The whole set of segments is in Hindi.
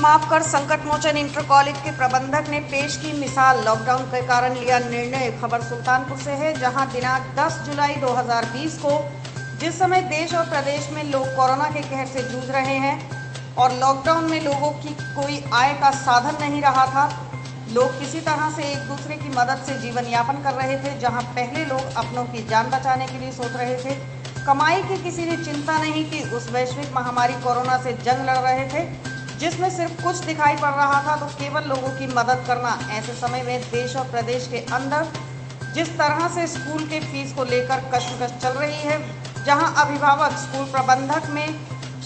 माफ़ कर, संकट मोचन इंटर कॉलेज के प्रबंधक ने पेश की मिसाल। लॉकडाउन के कारण लिया निर्णय। खबर सुल्तानपुर से है, जहाँ दिनांक 10 जुलाई 2020 को, जिस समय देश और प्रदेश में लोग कोरोना के कहर से जूझ रहे हैं और लॉकडाउन में लोगों की कोई आय का साधन नहीं रहा था, लोग किसी तरह से एक दूसरे की मदद से जीवन यापन कर रहे थे, जहाँ पहले लोग अपनों की जान बचाने के लिए सोच रहे थे। कमाई की किसी ने चिंता नहीं की, उस वैश्विक महामारी कोरोना से जंग लड़ रहे थे। जिसमें सिर्फ़ कुछ दिखाई पड़ रहा था तो केवल लोगों की मदद करना। ऐसे समय में देश और प्रदेश के अंदर जिस तरह से स्कूल के फ़ीस को लेकर कश्मकश चल रही है जहाँ अभिभावक स्कूल प्रबंधक में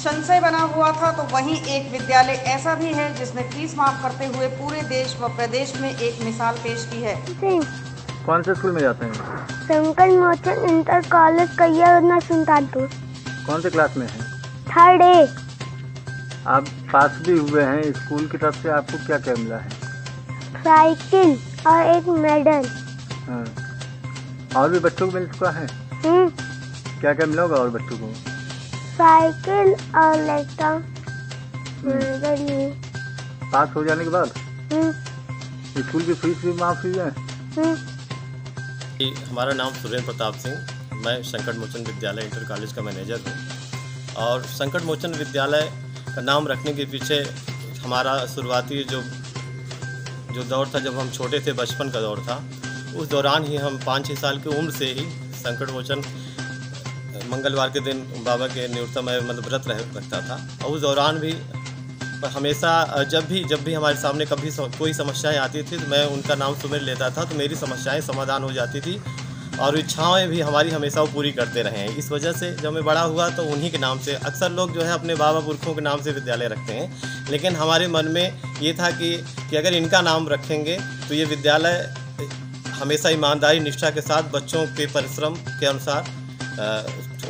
संशय बना हुआ था तो वहीं एक विद्यालय ऐसा भी है जिसने फ़ीस माफ़ करते हुए पूरे देश व प्रदेश में एक मिसाल पेश की है। कौन से स्कूल में जाते हैं? संकट मोचन इंटर कॉलेज कैया सुल्तानपुर कौन से क्लास में हैं? Third A. आप पास भी हुए हैं स्कूल की तरफ़ से आपको क्या क्या मिला है? साइकिल और एक मेडल। हाँ। और भी बच्चों को मिल चुका है? हम्म, क्या क्या मिला होगा और बच्चों को? साइकिल और लैपटॉप पास हो जाने के बाद? हम्म, स्कूल की फ़ीस भी माफ़ हुई है? हम्म, हमारा नाम सुरेंद्र प्रताप सिंह। मैं संकट मोचन विद्यालय इंटर कॉलेज का मैनेजर हूँ। और संकट मोचन विद्यालय का नाम रखने के पीछे हमारा शुरुआती जो जो दौर था जब हम छोटे थे, बचपन का दौर था, उस दौरान ही हम पाँच छः साल की उम्र से ही संकट मोचन मंगलवार के दिन बाबा के निवृत्ता में मतलब व्रत रह, रखता था। और उस दौरान भी हमेशा जब भी जब भी हमारे सामने कभी कोई समस्याएँ आती थी तो मैं उनका नाम सुमिर लेता था तो मेरी समस्याएँ समाधान हो जाती थी। और इच्छाएँ भी हमारी हमेशा वो पूरी करते रहे। हैं इस वजह से जब मैं बड़ा हुआ तो उन्हीं के नाम से अक्सर लोग जो है अपने बाबा पुरखों के नाम से विद्यालय रखते हैं। लेकिन हमारे मन में ये था कि कि अगर इनका नाम रखेंगे तो ये विद्यालय हमेशा ईमानदारी निष्ठा के साथ बच्चों के परिश्रम के अनुसार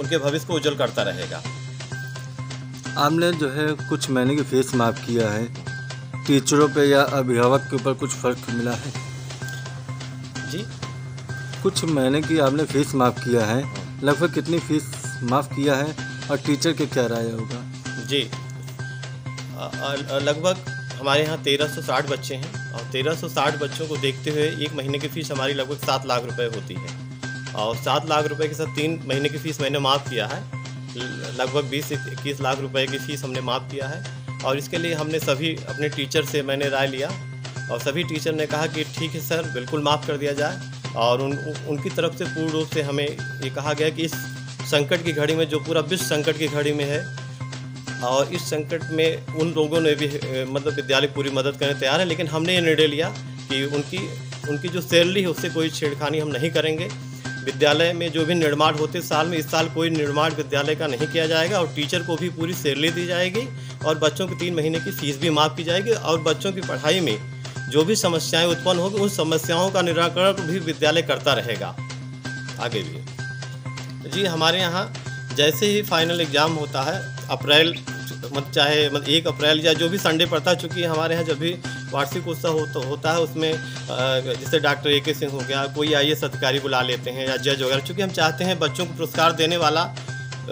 उनके भविष्य को उज्जवल करता रहेगा। आपने जो है कुछ महीने की फ़ीस माफ़ किया है। टीचरों पे या अभिभावक के ऊपर कुछ फ़र्क मिला है? जी। कुछ महीने की आपने फ़ीस माफ़ किया है। लगभग कितनी फ़ीस माफ़ किया है और टीचर के क्या राय होगा? जी। लगभग हमारे यहाँ तेरह सौ साठ बच्चे हैं और तेरह सौ साठ बच्चों को देखते हुए एक महीने की फ़ीस हमारी लगभग सात लाख रुपए होती है। और सात लाख रुपए के साथ तीन महीने की फ़ीस मैंने माफ़ किया है। लगभग बीस इक्कीस लाख रुपए की फ़ीस हमने माफ़ किया है। और इसके लिए हमने सभी अपने टीचर से मैंने राय लिया और सभी टीचर ने कहा कि ठीक है सर, बिल्कुल माफ़ कर दिया जाए। और उन उन- उनकी तरफ़ से पूर्ण रूप से हमें ये कहा गया कि इस संकट की घड़ी में, जो पूरा विश्व संकट की घड़ी में है, और इस संकट में उन लोगों ने भी मतलब विद्यालय पूरी मदद करने तैयार है। लेकिन हमने ये निर्णय लिया कि उनकी उनकी जो सैलरी है, उससे कोई छेड़खानी हम नहीं करेंगे। विद्यालय में जो भी निर्माण होते साल में, इस साल कोई निर्माण विद्यालय का नहीं किया जाएगा, और टीचर को भी पूरी सैलरी दी जाएगी, और बच्चों की तीन महीने की फ़ीस भी माफ़ की जाएगी, और बच्चों की पढ़ाई में जो भी समस्याएँ उत्पन्न होगी उन समस्याओं का निराकरण भी विद्यालय करता रहेगा। आगे भी। जी हमारे यहाँ जैसे ही फाइनल एग्ज़ाम होता है अप्रैल मतलब चाहे मतलब एक अप्रैल या जो भी संडे पड़ता है चूँकि हमारे यहाँ जब भी वार्षिक उत्सव हो, होता है उसमें जैसे डॉक्टर ए के सिंह हो गया कोई आई अधिकारी बुला लेते हैं या जज वगैरह चूँकि हम चाहते हैं बच्चों को पुरस्कार देने वाला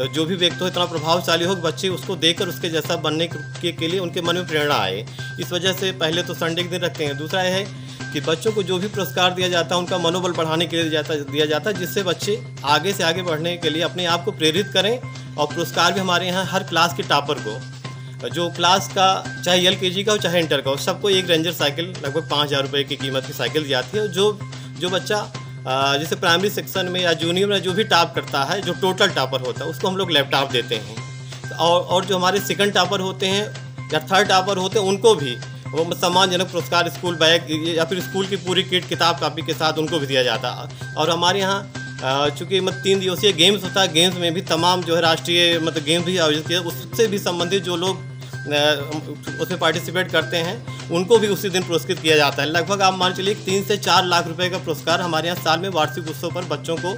जो भी व्यक्ति हो इतना प्रभावशाली हो कि बच्चे उसको देखकर उसके जैसा बनने के, के लिए उनके मन में प्रेरणा आए। इस वजह से पहले तो संडे के दिन रखते हैं। दूसरा है कि बच्चों को जो भी पुरस्कार दिया जाता है उनका मनोबल बढ़ाने के लिए जाता दिया जाता है जिससे बच्चे आगे से आगे बढ़ने के लिए अपने आप को प्रेरित करें और पुरस्कार भी हमारे यहाँ हर क्लास के टॉपर को जो क्लास का चाहे एल के जी का हो चाहे इंटर का हो सबको एक रेंजर साइकिल लगभग पाँच हज़ार रुपये की कीमत की साइकिल दी जाती है। जो जो बच्चा जैसे प्राइमरी सेक्शन में या जूनियर में जो भी टॉप करता है, जो टोटल टॉपर होता है, उसको हम लोग लैपटॉप देते हैं। और और जो हमारे सेकंड टॉपर होते हैं, या थर्ड टॉपर होते हैं, उनको भी वो सम्मानजनक पुरस्कार स्कूल बैग, या फिर स्कूल की पूरी किट किताब कापी के साथ उनको भी दिया जाता है। और हमारे यहाँ चूँकि मतलब तीन दिवसीय गेम्स होता है गेम्स में भी तमाम जो है राष्ट्रीय मतलब गेम्स भी आयोजित किए, उससे भी संबंधित जो लोग उसमें पार्टिसिपेट करते हैं उनको भी उसी दिन पुरस्कृत किया जाता है। लगभग आप मान चलिए तीन से चार लाख रुपए का पुरस्कार हमारे यहाँ साल में वार्षिक उत्सव पर बच्चों को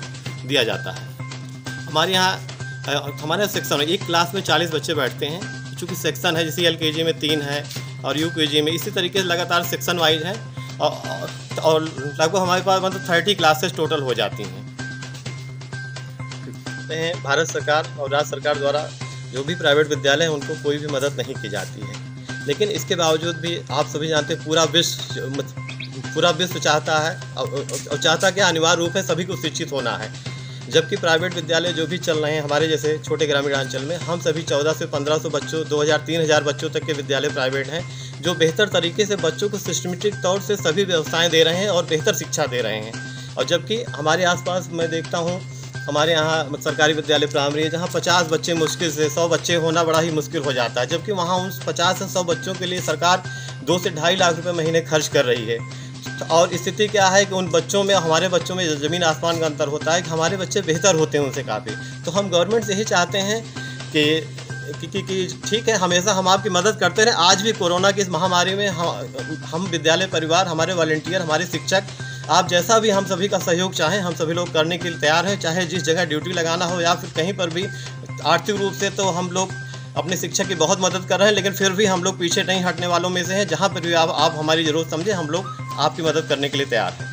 दिया जाता है। हमारे यहाँ हमारे यहाँ सेक्शन एक क्लास में चालीस बच्चे बैठते हैं चूँकि सेक्शन है जैसे एल में तीन है और यू में इसी तरीके से लगातार सेक्शन वाइज है और, और- लगभग हमारे पास मतलब थर्टी क्लासेस टोटल हो जाती हैं। हैं भारत सरकार और राज्य सरकार द्वारा जो भी प्राइवेट विद्यालय हैं, उनको कोई भी मदद नहीं की जाती है। लेकिन इसके बावजूद भी आप सभी जानते हैं, पूरा विश्व पूरा विश्व चाहता है, और चाहता कि अनिवार्य रूप है सभी को शिक्षित होना है। जबकि प्राइवेट विद्यालय जो भी चल रहे हैं, हमारे जैसे छोटे ग्रामीण अंचल में, हम सभी 14 से 1500 बच्चों 2000 3000 बच्चों तक के विद्यालय प्राइवेट हैं, जो बेहतर तरीके से बच्चों को सिस्टमेटिक तौर से सभी व्यवस्थाएँ दे रहे हैं और बेहतर शिक्षा दे रहे हैं। और जबकि हमारे आसपास मैं देखता हूँ हमारे यहाँ सरकारी विद्यालय प्राइमरी है जहाँ पचास बच्चे मुश्किल से सौ बच्चे होना बड़ा ही मुश्किल हो जाता है जबकि वहाँ उन पचास से सौ बच्चों के लिए सरकार दो से ढाई लाख रुपये महीने खर्च कर रही है। और स्थिति क्या है कि उन बच्चों में हमारे बच्चों में ज़मीन आसमान का अंतर होता है कि हमारे बच्चे बेहतर होते हैं उनसे काफ़ी। तो हम गवर्नमेंट से यही चाहते हैं कि, कि ठीक है हमेशा हम आपकी मदद करते रहे। आज भी कोरोना की इस महामारी में हम हम विद्यालय परिवार हमारे वॉल्टियर हमारे शिक्षक आप जैसा भी हम सभी का सहयोग चाहें, हम सभी लोग करने के लिए तैयार हैं। चाहे जिस जगह ड्यूटी लगाना हो या फिर कहीं पर भी आर्थिक रूप से तो हम लोग अपने शिक्षक की बहुत मदद कर रहे हैं, लेकिन फिर भी हम लोग पीछे नहीं हटने वालों में से हैं। जहाँ पर भी आप आप हमारी ज़रूरत समझें, हम लोग आपकी मदद करने के लिए तैयार हैं।